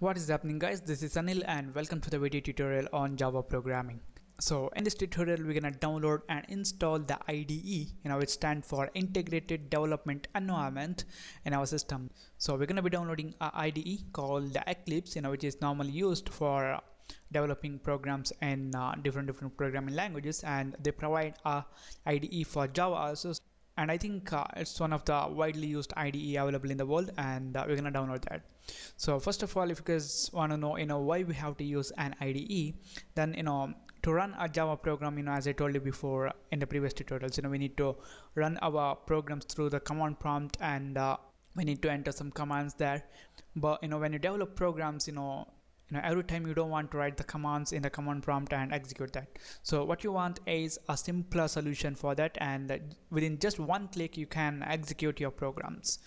What is happening guys this is Anil and welcome to the video tutorial on Java programming. So in this tutorial we're gonna download and install the IDE you know which stands for integrated development environment in our system. So we're gonna be downloading a IDE called the Eclipse you know which is normally used for developing programs in uh, different different programming languages and they provide a IDE for Java also and I think uh, it's one of the widely used IDE available in the world and uh, we're gonna download that. So first of all if you guys want to know you know why we have to use an IDE then you know to run a Java program you know as I told you before in the previous tutorials you know we need to run our programs through the command prompt and uh, we need to enter some commands there. But you know when you develop programs you know you know every time you don't want to write the commands in the command prompt and execute that. So what you want is a simpler solution for that and within just one click you can execute your programs.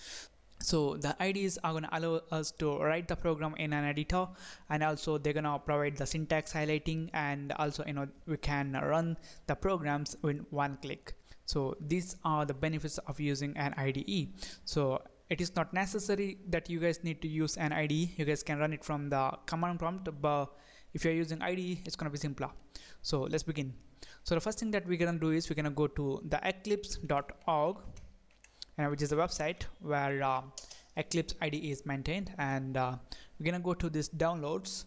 So the IDEs are going to allow us to write the program in an editor and also they're going to provide the syntax highlighting and also you know we can run the programs in one click. So these are the benefits of using an IDE so it is not necessary that you guys need to use an IDE you guys can run it from the command prompt but if you're using IDE it's gonna be simpler. So let's begin. So the first thing that we're gonna do is we're gonna go to the eclipse.org which is the website where uh, Eclipse IDE is maintained and uh, we're gonna go to this downloads.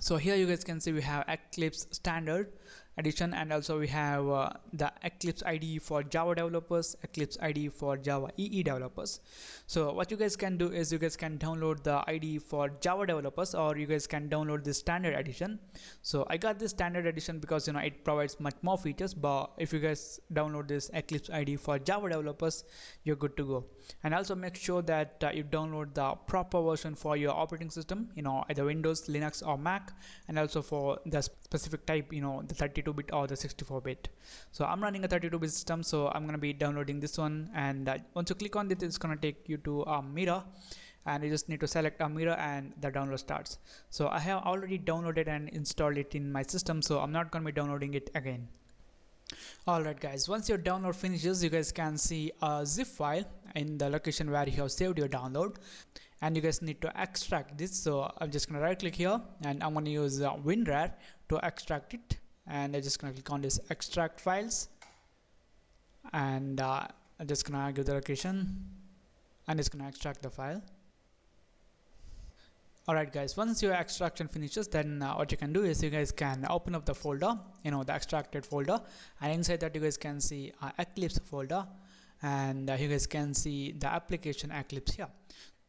So here you guys can see we have Eclipse standard edition and also we have uh, the Eclipse IDE for Java developers Eclipse IDE for Java EE developers. So what you guys can do is you guys can download the IDE for Java developers or you guys can download the standard edition. So I got this standard edition because you know it provides much more features but if you guys download this Eclipse IDE for Java developers you're good to go. And also make sure that uh, you download the proper version for your operating system you know either Windows Linux or Mac and also for the specific type you know the 30 32-bit or the 64-bit so I'm running a 32-bit system so I'm gonna be downloading this one. And uh, once you click on it it's gonna take you to a mirror. And you just need to select a mirror and the download starts. So I have already downloaded and installed it in my system so I'm not gonna be downloading it again. Alright guys, once your download finishes, you guys can see a zip file in the location where you have saved your download. And you guys need to extract this. So I'm just gonna right click here and I'm gonna use uh, WinRAR to extract it and I'm just gonna click on this extract files. And uh, I'm just gonna give the location. And it's gonna extract the file. Alright guys. Once your extraction finishes then uh, what you can do is you guys can open up the folder you know the extracted folder. And inside that you guys can see uh, Eclipse folder. And uh, you guys can see the application Eclipse here.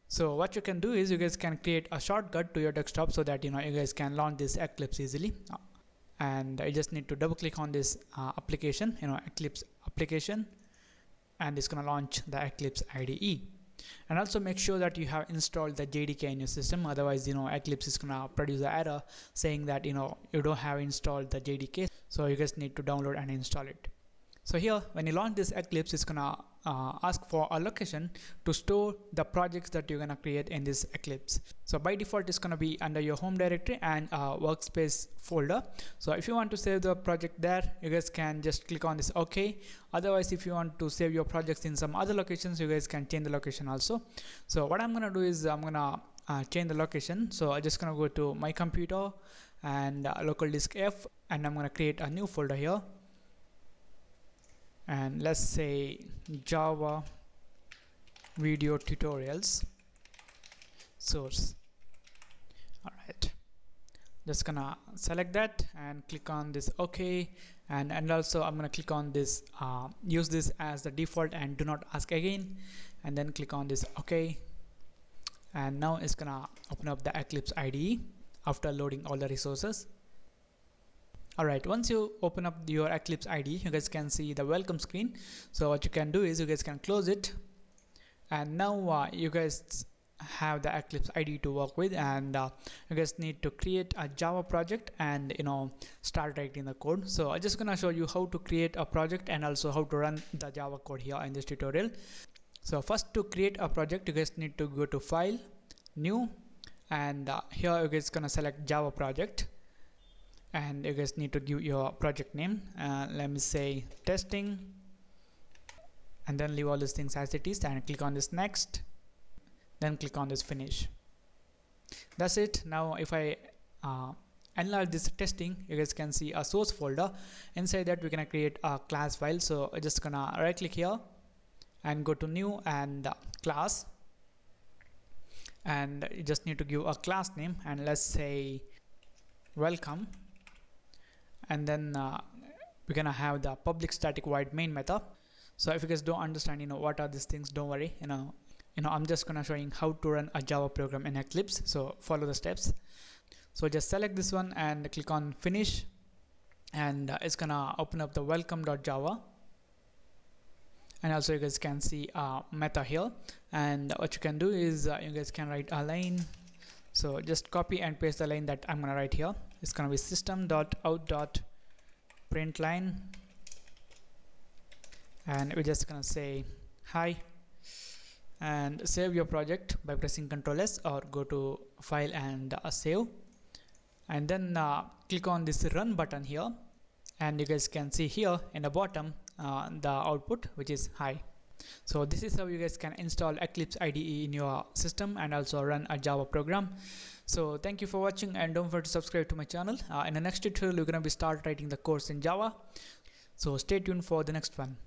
So what you can do is you guys can create a shortcut to your desktop so that you know you guys can launch this Eclipse easily and I just need to double click on this uh, application you know Eclipse application. And it's gonna launch the Eclipse IDE and also make sure that you have installed the JDK in your system. Otherwise you know Eclipse is gonna produce an error saying that you know you don't have installed the JDK so you guys need to download and install it so here when you launch this Eclipse it's gonna uh, ask for a location to store the projects that you're gonna create in this Eclipse. So by default it's gonna be under your home directory and uh, workspace folder. So if you want to save the project there you guys can just click on this OK. Otherwise if you want to save your projects in some other locations you guys can change the location also. So what I'm gonna do is I'm gonna uh, change the location. So I'm just gonna go to my computer and uh, local disk F and I'm gonna create a new folder here and let's say Java video tutorials. Source. Alright. Just gonna select that and click on this OK. And and also I'm gonna click on this uh, use this as the default and do not ask again. And then click on this OK. And now it's gonna open up the Eclipse IDE after loading all the resources Alright, once you open up your Eclipse IDE you guys can see the welcome screen. So what you can do is you guys can close it. And now uh, you guys have the Eclipse IDE to work with and uh, you guys need to create a Java project and you know start writing the code. So I'm just gonna show you how to create a project and also how to run the Java code here in this tutorial. So first to create a project, you guys need to go to file, new and uh, here you guys gonna select Java project and you guys need to give your project name. Uh, let me say testing. And then leave all these things as it is and click on this next. Then click on this finish. That's it. Now if I uh, enlarge this testing you guys can see a source folder. Inside that we're gonna create a class file. So I'm just gonna right click here and go to new and class. And you just need to give a class name. And let's say welcome and then uh, we're gonna have the public static void main method. So if you guys don't understand you know what are these things don't worry. You know you know I'm just gonna showing how to run a Java program in Eclipse. So follow the steps. So just select this one and click on finish. And uh, it's gonna open up the welcome.java and also you guys can see a meta here. And what you can do is uh, you guys can write a line. So just copy and paste the line that I'm gonna write here it's gonna be system dot out dot print line. And we're just gonna say hi and save your project by pressing ctrl s or go to file and uh, save. And then uh, click on this run button here. And you guys can see here in the bottom uh, the output which is hi so this is how you guys can install Eclipse IDE in your system and also run a Java program. So thank you for watching and don't forget to subscribe to my channel. Uh, in the next tutorial we're to be start writing the course in Java. So stay tuned for the next one